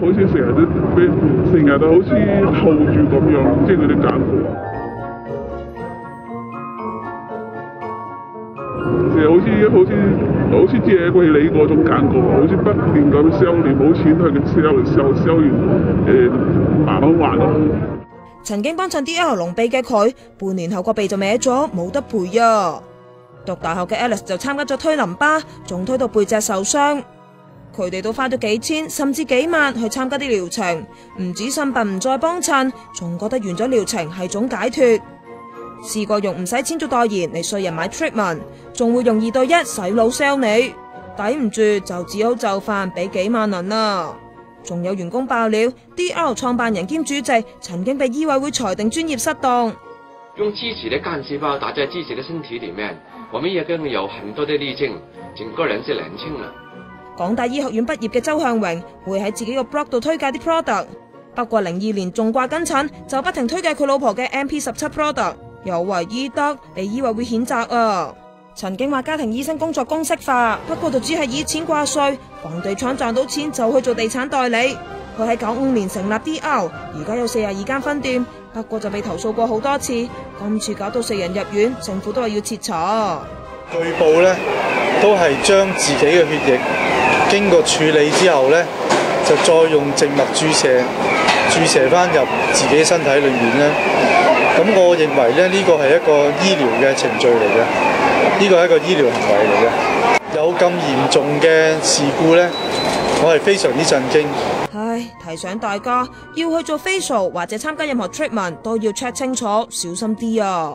好似成日都俾成日都好似 hold 住咁樣，即係嗰啲間隔。成日好似好似好似借貴你嗰種感覺，好似不斷咁收，你冇錢去嘅收收收完誒慢慢還咯。曾經幫襯 D.L. 隆鼻嘅佢，半年後個鼻就歪咗，冇得賠啊！讀大學嘅 Alice 就參加咗推淋巴，仲推到背脊受傷。佢哋都花咗幾千甚至幾萬去參加啲療程，唔止信病唔再幫襯，仲覺得完咗療程係種解脫。試過用唔使錢做代言嚟說人買 treatment，仲會用二对一洗腦 sell 你，抵唔住就只好就範俾幾萬銀啦。仲有員工爆料，D.R. 創辦人兼主席曾經被醫委會裁定專業失當。用支持的干细胞打在自己的身体里面，我们也更有很多的濾鏡，整个人是年轻了。港大醫學院畢業嘅周向榮會喺自己個 blog 度推介啲 product，不過零二年仲掛跟診，就不停推介佢老婆嘅 M P 十七 product，有違醫德，被醫委會譴責啊！曾經話家庭醫生工作公式化，不過就只係以錢掛帥，房地產賺到錢就去做地產代理。佢喺九五年成立 D.R.，而家有四十二間分店，不過就被投訴過好多次，今次搞到四人入院，政府都話要撤查。據報咧，都係將自己嘅血液經過處理之後咧，就再用靜脈注射注射翻入自己身體裏面咧。咁我認為咧，呢個係一個醫療嘅程序嚟嘅。呢個係一個醫療行為嚟嘅，有咁嚴重嘅事故呢，我係非常之震驚。唉，提醒大家要去做 facial 或者參加任何 treatment 都要 check 清楚，小心啲啊！